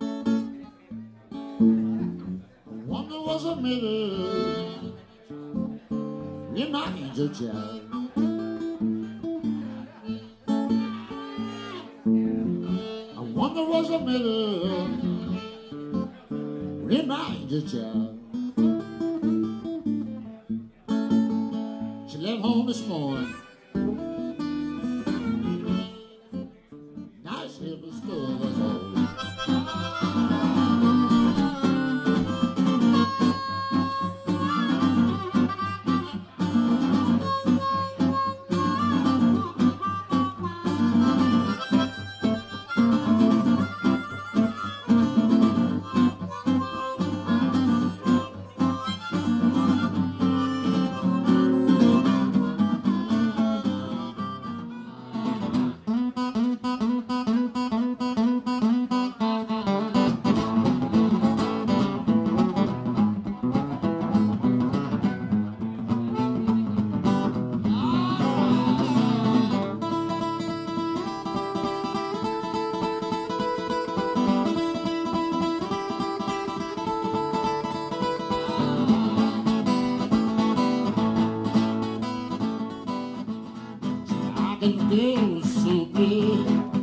I wonder was a minute in my angel child. I wonder was a minute in my angel child. em Deus subir.